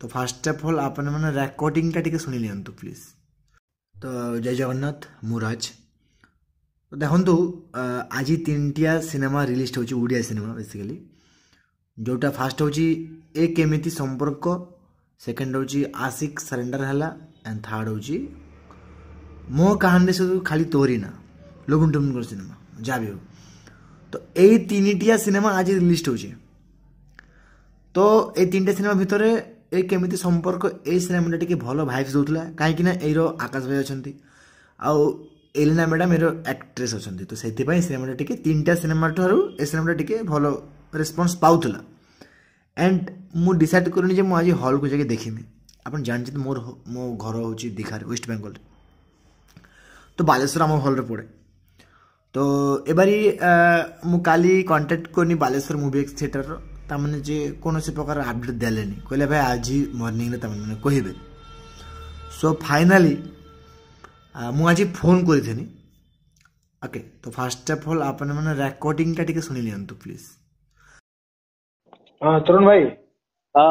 তো first of অଲ୍ ଆପଣମାନେ ରେକର୍ଡ଼ିଂଟା ଟିକେ ଶୁଣି ନିଅନ୍ତୁ ପ୍ଲିଜ୍ ତ ଜୟ ଜଗନ୍ନାଥ ମୁଁ ରାଜ ଦେଖନ୍ତୁ ଆଜି ତିନିଟିଆ ସିନେମା ରିଲିଜ୍ ହେଉଛି ଓଡ଼ିଆ ସିନେମା ବେସିକାଲି ଯେଉଁଟା ଫାର୍ଷ୍ଟ ହେଉଛି ଏ କେମିତି ସମ୍ପର୍କ ସେକେଣ୍ଡ ହେଉଛି Ashiq surrender Hela and third ହେଉଛି ମୋ କାହାଣୀରେ ସବୁ ଖାଲି ତୋରି ନା ଲୁବୁନ ଟୁବୁନଙ୍କର ସିନେମା ଯାହା ବି ହେଉ ତ ଏଇ ତିନିଟିଆ ସିନେମା ଆଜି ରିଲିଜ୍ ହେଉଛି ତ ଏଇ ତିନିଟା ସିନେମା ଭିତରେ ଏ କେମିତି ସମ୍ପର୍କ ଏଇ ସିନେମାଟା ଟିକେ ଭଲ ଭାଇବ୍ସ ଦେଉଥିଲା କାହିଁକିନା ଏଇର ଆକାଶ ଭାଇ ଅଛନ୍ତି ଆଉ ଏଲିନା ମ୍ୟାଡ଼ାମ୍ ଏର ଆକ୍ଟ୍ରେସ୍ ଅଛନ୍ତି ତ ସେଥିପାଇଁ ସିନେମାଟା ଟିକେ ତିନିଟା ସିନେମା ଠାରୁ ଏ ସିନେମାଟା ଟିକେ ଭଲ ରେସ୍ପନ୍ସ ପାଉଥିଲା ଆଣ୍ଡ ମୁଁ ଡିସାଇଡ଼୍ କରିନି ଯେ ମୁଁ ଆଜି ହଲ୍କୁ ଯାଇକି ଦେଖିବି ଆପଣ ଜାଣିଛନ୍ତି ମୋର ମୋ ଘର ହେଉଛି ଦୀଘାରେ ୱେଷ୍ଟ ବେଙ୍ଗଲରେ ତ ବାଲେଶ୍ୱର ଆମ ହଲ୍ରେ ପଡ଼େ তো এবারই মু কালি কন্ট্যাক্ট করি বালেশ্বর মুভি এক্স থিয়েটারর ତାମାନେ ଯେ କୌଣସି ପ୍ରକାର ଅପଡ଼େଟ୍ ଦେଲେନି କହିଲେ ଭାଇ ଆଜି ମର୍ଣ୍ଣିଂରେ ତାମାନେ କହିବେ ସୋ ଫାଇନାଲି ମୁଁ ଆଜି ଫୋନ୍ କରିଥିଲି ଓକେ ତ ଫାର୍ଷ୍ଟ ଅଫ୍ ଅଲ୍ ଆପଣମାନେ ରେକର୍ଡିଂଟା ଟିକେ ଶୁଣି ନିଅନ୍ତୁ ପ୍ଲିଜ୍ ହଁ ତରୁଣ ଭାଇ ହଁ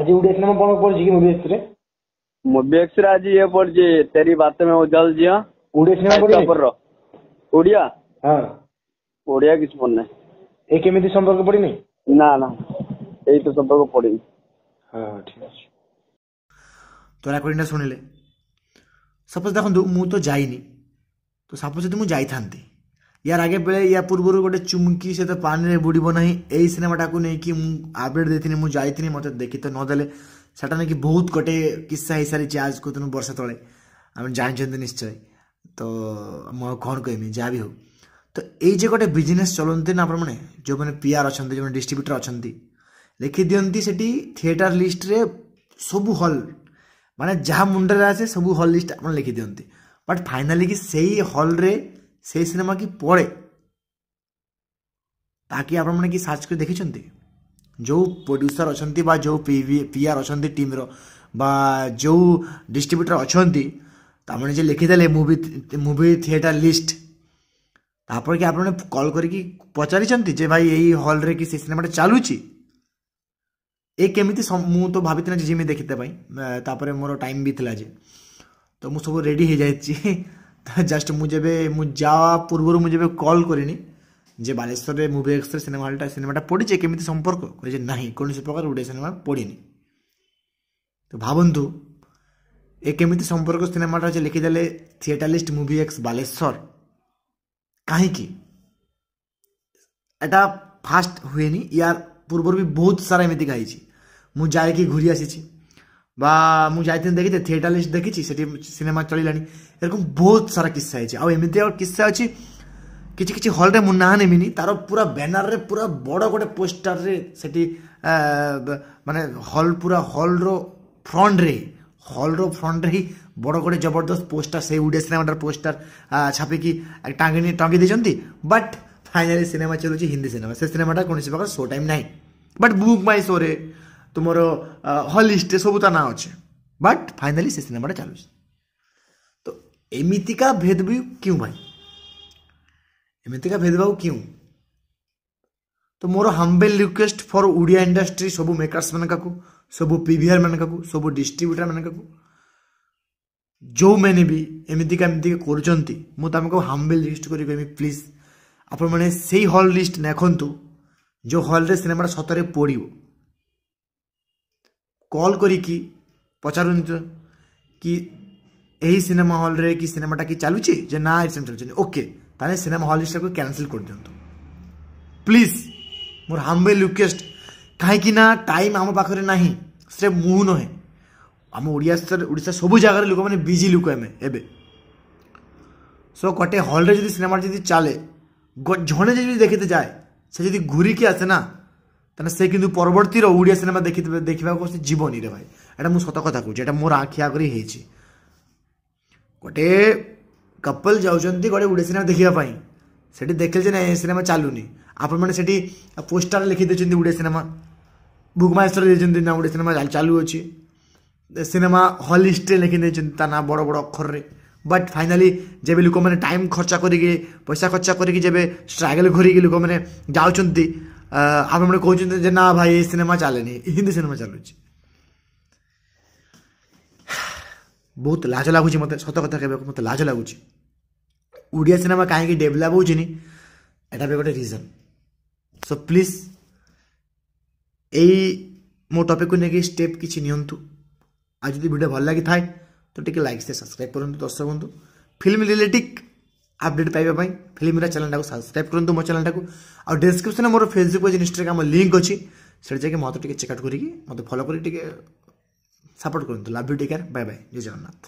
ଆଜି ଗୋଟେ ସିନେମା କ'ଣ ପଡ଼ିଛି କି ମୁଭି ଏକ୍ସରେ ମୁଭି ଏକ୍ସରେ ଆଜି ଇଏ ପଡ଼ିଛି ତେରି ବାତ ମେ ଉଜାଲ ଜିଆ ଓଡ଼ିଆ ସିନେମା ପଡ଼ିଛି ଓଡ଼ିଆ ହଁ ଓଡ଼ିଆ କିଛି ପଡ଼ିନି ଏ କେମିତି ସମ୍ପର୍କ ପଡ଼ିନି না না এই তো সম্পর্ক পড়েই হ্যাঁ ঠিক আছে তো রেকর্ডিংটা শুনিলে ସପୋଜ୍ ଦେଖନ୍ତୁ ମୁଁ ତ ଯାଇନି ତ ସପୋଜ୍ ଯଦି ମୁଁ ଯାଇଥାନ୍ତି ୟାର ଆଗେ ବେଳେ ୟା ପୂର୍ବରୁ ଗୋଟେ ଚୁମକି ସହିତ ପାଣିରେ ବୁଡ଼ିବ ନାହିଁ ଏହି ସିନେମାଟାକୁ ନେଇକି ମୁଁ ଆପଡ଼େଟ୍ ଦେଇଥିଲି ମୁଁ ଯାଇଥିଲି ମୋତେ ଦେଖି ତ ନଦେଲେ ସେଟା ନେଇକି ବହୁତ ଗୋଟେ କିସ୍ସା ହେଇସାରିଛି ଆଜକୁ ତେଣୁ ବର୍ଷ ତଳେ ଆମେ ଜାଣିଛନ୍ତି ନିଶ୍ଚୟ ତ ମୁଁ ଆଉ କ'ଣ କହିବି ଯାହା ବି ହଉ ତ ଏଇ ଯେ ଗୋଟେ ବିଜନେସ୍ ଚଲନ୍ତି ନା ଆପଣମାନେ ଯେଉଁମାନେ ପି ଆର୍ ଅଛନ୍ତି ଯେଉଁମାନେ ଡିଷ୍ଟ୍ରିବ୍ୟୁଟର୍ ଅଛନ୍ତି ଲେଖିଦିଅନ୍ତି ସେଠି ଥିଏଟର୍ ଲିଷ୍ଟରେ ସବୁ ହଲ୍ ମାନେ ଯାହା ମୁଣ୍ଡରେ ଆସେ ସବୁ ହଲ୍ ଲିଷ୍ଟ ଆପଣ ଲେଖିଦିଅନ୍ତି ବଟ୍ ଫାଇନାଲି କି ସେଇ ହଲ୍ରେ ସେଇ ସିନେମା କି ପଡ଼େ ତାହାକି ଆପଣମାନେ କି ସର୍ଚ୍ଚ କରି ଦେଖିଛନ୍ତି ଯେଉଁ ପ୍ରଡ୍ୟୁସର୍ ଅଛନ୍ତି ବା ଯେଉଁ ପି ଭି ଆର୍ ଅଛନ୍ତି ଟିମ୍ର ବା ଯେଉଁ ଡିଷ୍ଟ୍ରିବ୍ୟୁଟର୍ ଅଛନ୍ତି ତାମାନେ ଯେ ଲେଖିଦେଲେ ମୁଭି ମୁଭି ଥିଏଟର୍ ଲିଷ୍ଟ ତାପରେ କି ଆପଣ କଲ୍ କରିକି ପଚାରିଛନ୍ତି ଯେ ଭାଇ ଏଇ ହଲ୍ରେ କି ସେ ସିନେମାଟା ଚାଲୁଛି ଏ କେମିତି ମୁଁ ତ ଭାବିଥିଲି ଯେ ଯିମି ଦେଖିତେ ପାଇଁ ତାପରେ ମୋର ଟାଇମ୍ ବି ଥିଲା ଯେ ତ ମୁଁ ସବୁ ରେଡ଼ି ହେଇଯାଇଛି ଜଷ୍ଟ ମୁଁ ଯେବେ ମୁଁ ଯାଆ ପୂର୍ବରୁ ମୁଁ ଯେବେ କଲ୍ କରିନି ଯେ ବାଲେଶ୍ୱରରେ ମୁଭି ଏକ୍ସରେ ସିନେମା ହଲ୍ଟା ସିନେମାଟା ପଡ଼ିଛି କେମିତି ସମ୍ପର୍କ କହିଛି ନାହିଁ କୌଣସି ପ୍ରକାର ଓଡ଼ିଆ ସିନେମା ପଡ଼ିନି ତ ଭାବନ୍ତୁ ଏ କେମିତି ସମ୍ପର୍କ ସିନେମାଟା ଯେ ଲେଖିଦେଲେ theatre list movie X Baleswar କାହିଁକି ଏଇଟା ଫାଷ୍ଟ ହୁଏନି ୟାର ପୂର୍ବରୁ ବି ବହୁତ ସାରା ଏମିତି ଗାଇଛି ମୁଁ ଯାଇକି ଘୁରି ଆସିଛି বা ମୁଁ ଯାଇଥିଲି ଦେଖିଛି ଥିଏଟର ଲିଷ୍ଟ ଦେଖିଛି ସେଠି ସିନେମା ଚଳିଲାଣି ଏରକମ ବହୁତ ସାରା କିସ୍ସା ହେଇଛି ଆଉ ଏମିତି ଆଉ କିସ୍ସା ଅଛି କିଛି କିଛି ହଲ୍ରେ ମୁଁ ନାଁ ନେମିନି ତାର ପୁରା ବ୍ୟାନର୍ରେ ପୁରା ବଡ଼ ଗୋଟେ ପୋଷ୍ଟରରେ ସେଠି ମାନେ ହଲ୍ ପୁରା ହଲ୍ର ଫ୍ରଣ୍ଟରେ হলরো ফ্রন্টরেই বড় করে জবরদস্ত পোস্টার সেই উড়ে সিনেমাটার পোস্টার ছাপে ছাপিকি টাঙ্গি নিয়ে টঙ্গি দিয়েছেন বাট ফাইনালি সিনেমা চলুছি হিন্দি সিনেমা সে সিনেমাটা কৌশি প্রকার শো টাইম নাই বাট বুক মাই শোরে তোমার হল লিষ্টে সবু তা না অছে বাট ফাইনালি সে সিনেমাটা চালুছে তো এমিতিকা ভেদভাব কেউ ভাই এমিতিকা ভেদভাব কেউ তো ମୋର humble request for Odia industry ସବୁ ମେକର୍ସମାନଙ୍କୁ ସବୁ ପି ଭି ଆର୍ ମାନଙ୍କକୁ ସବୁ ଡିଷ୍ଟ୍ରିବ୍ୟୁଟର୍ ମାନଙ୍କକୁ ଯେଉଁମାନେ ବି ଏମିତିକା ଏମିତିକା କରୁଛନ୍ତି ମୁଁ ତମକୁ ହମ୍ବେଲ୍ ରିକ୍ୱେଷ୍ଟ କରି କହିବି ପ୍ଲିଜ୍ ଆପଣମାନେ ସେଇ ହଲ୍ ଲିଷ୍ଟ ଲେଖନ୍ତୁ ଯେଉଁ ହଲ୍ରେ ସିନେମାଟା ସତରେ ପଡ଼ିବ କଲ୍ କରିକି ପଚାରନ୍ତୁ କି ଏହି ସିନେମା ହଲ୍ରେ କି ସିନେମାଟା କି ଚାଲୁଛି ଯେ ନା ଏ ସିନେମା ଚାଲୁଛି ଓକେ ତାହେଲେ ସିନେମା ହଲ୍ ଲିଷ୍ଟଟାକୁ କ୍ୟାନସେଲ୍ କରିଦିଅନ୍ତୁ ପ୍ଲିଜ୍ ମୋର ହାମ୍ବେଲ୍ ରିକ୍ୱେଷ୍ଟ କାହିଁକିନା ଟାଇମ୍ ଆମ ପାଖରେ ନାହିଁ ସେଟା ମୁଁ ନୁହେଁ ଆମ ଓଡ଼ିଆ ଓଡ଼ିଶା ସବୁ ଜାଗାରେ ଲୋକମାନେ ବିଜି ଲୋକ ଆମେ ଏବେ ସୋ ଗୋଟେ ହଲ୍ରେ ଯଦି ସିନେମାଟା ଯଦି ଚାଲେ ଜଣେ ଯଦି ଦେଖିତେ ଯାଏ ସେ ଯଦି ଘୁରିକି ଆସେ ନା ତାହେଲେ ସେ କିନ୍ତୁ ପରବର୍ତ୍ତୀର ଓଡ଼ିଆ ସିନେମା ଦେଖି ଦେଖିବାକୁ ସେ ଯିବନିରେ ଭାଇ ଏଇଟା ମୁଁ ସତ କଥା କହୁଛି ଏଇଟା ମୋର ଆଖି ଆଗରେ ହେଇଛି ଗୋଟେ କପଲ୍ ଯାଉଛନ୍ତି ଗୋଟେ ଓଡ଼ିଆ ସିନେମା ଦେଖିବା ପାଇଁ ସେଠି ଦେଖିଲେ ଯେ ନାଇଁ ସିନେମା ଚାଲୁନି ଆପଣମାନେ ସେଠି ପୋଷ୍ଟର ଲେଖିଦେଇଛନ୍ତି ଓଡ଼ିଆ ସିନେମା ଭୁବନେଶ୍ୱର ଦେଇଛନ୍ତି ନା ଓଡ଼ିଆ ସିନେମା ଚାଲୁଅଛି ସିନେମା ହଲ୍ ଲେଖି ଦେଇଛନ୍ତି ତା ନାଁ ବଡ଼ ବଡ଼ ଅକ୍ଷରରେ ବଟ୍ ଫାଇନାଲି ଯେବେ ଲୋକମାନେ ଟାଇମ୍ ଖର୍ଚ୍ଚ କରିକି ପଇସା ଖର୍ଚ୍ଚ କରିକି ଯେବେ ଷ୍ଟ୍ରାଗଲ୍ କରିକି ଲୋକମାନେ ଯାଉଛନ୍ତି ଆପଣମାନେ କହୁଛନ୍ତି ଯେ ନା ଭାଇ ଏ ସିନେମା ଚାଲେନି ହିନ୍ଦୀ ସିନେମା ଚାଲୁଛି ବହୁତ ଲାଜ ଲାଗୁଛି ମୋତେ ସତ କଥା କହିବାକୁ ମୋତେ ଲାଜ ଲାଗୁଛି ଓଡ଼ିଆ ସିନେମା କାହିଁକି ଡେଭଲପ୍ ହେଉଛିନି ଏଇଟା ବି ଗୋଟେ ରିଜନ୍ ସୋ ପ୍ଲିଜ୍ ଏଇ ମୋ ଟପିକ୍କୁ ନେଇକି ଷ୍ଟେପ୍ କିଛି ନିଅନ୍ତୁ ଆଉ ଯଦି ଭିଡ଼ିଓ ଭଲ ଲାଗିଥାଏ ତ ଟିକେ লাইক সে সাবস্ক্রাইব କରନ୍ତୁ দর্শক বন্ধু ଫିଲ୍ମ ରିଲେଟିକ୍ আপডেট পাইবা পাই ফিল্মরা চ্যানেলটাকে সাবস্ক্রাইব করন্তু মো চ্যানেলটাকে আর ডেসক্রিপশনে মোর ফেসবুক পেজ ইনস্টাগ্রাম লিঙ্ক অছি সেটা যাকে মতো টিকে চেকআউট করিকি মতো ফলো করি টিকি support করন্তু love you take care bye bye Jai Jagannath